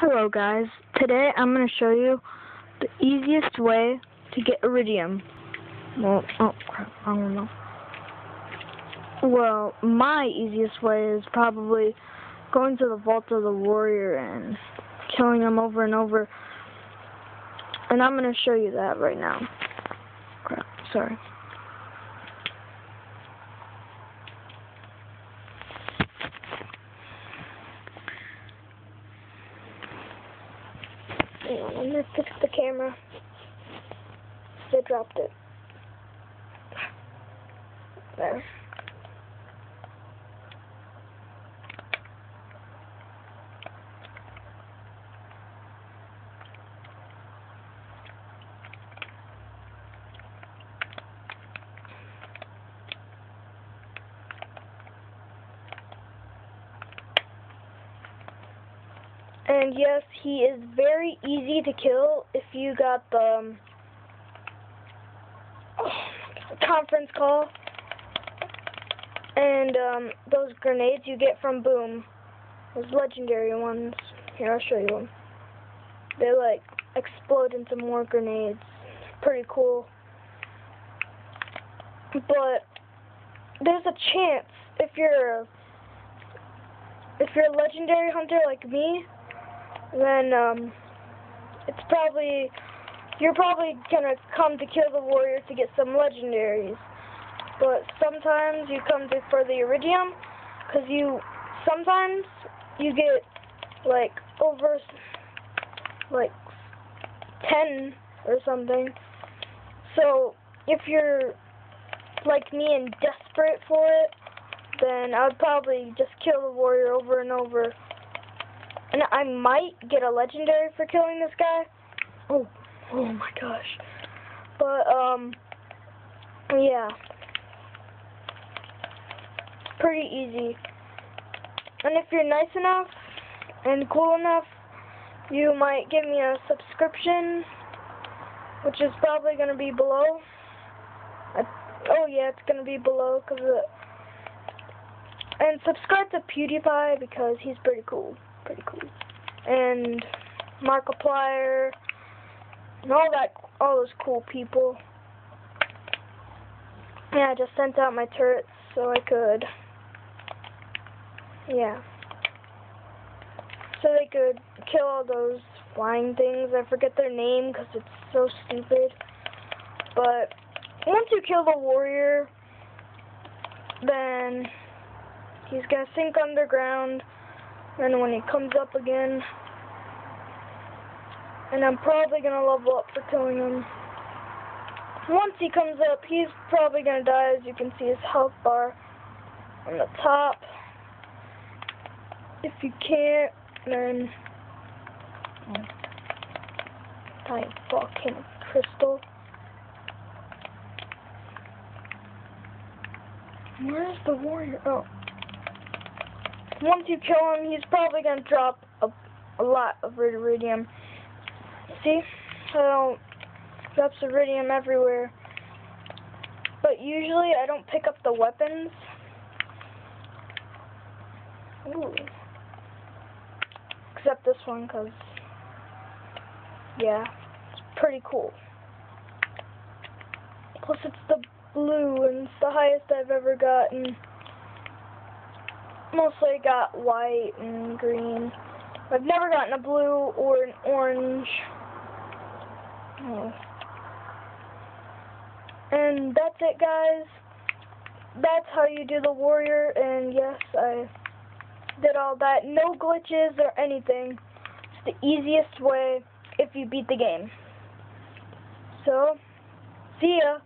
Hello guys, today I'm going to show you the easiest way to get Eridium. Well, oh crap, I don't know. Well, my easiest way is probably going to the Vault of the Warrior and killing them over and over. And I'm going to show you that right now. Crap, sorry. Hang on, I'm gonna fix the camera. I dropped it. There. And yes, he is very easy to kill if you got the um, conference call. And um, those grenades you get from Boom, those legendary ones. Here, I'll show you them. They like explode into more grenades. Pretty cool. But there's a chance if you're if you're a legendary hunter like me, then um, it's probably you're probably gonna come to kill the warrior to get some legendaries. But sometimes you come to for the Eridium, cause you sometimes you get like over like ten or something. So if you're like me and desperate for it, then I'd probably just kill the warrior over and over and I might get a legendary for killing this guy. Oh, oh my gosh. But, um, yeah. Pretty easy. And if you're nice enough and cool enough, you might give me a subscription, which is probably going to be below. I, oh yeah, it's going to be below because and subscribe to PewDiePie because he's pretty cool pretty cool. And Markiplier, and all that, all those cool people. Yeah, I just sent out my turrets so I could, yeah, so they could kill all those flying things. I forget their name because it's so stupid. But once you kill the warrior, then he's gonna sink underground. And when he comes up again, and I'm probably going to level up for killing him. Once he comes up, he's probably going to die, as you can see his health bar on the top. If you can't, then... Oh, volcanic crystal. Where's the warrior? Oh once you kill him, he's probably going to drop a, a lot of Eridium. See? So, drops Eridium everywhere. But usually I don't pick up the weapons. Ooh. Except this one, because, yeah, it's pretty cool. Plus it's the blue, and it's the highest I've ever gotten mostly got white and green. I've never gotten a blue or an orange. Oh. And that's it, guys. That's how you do the warrior, and yes, I did all that. No glitches or anything. It's the easiest way if you beat the game. So, see ya.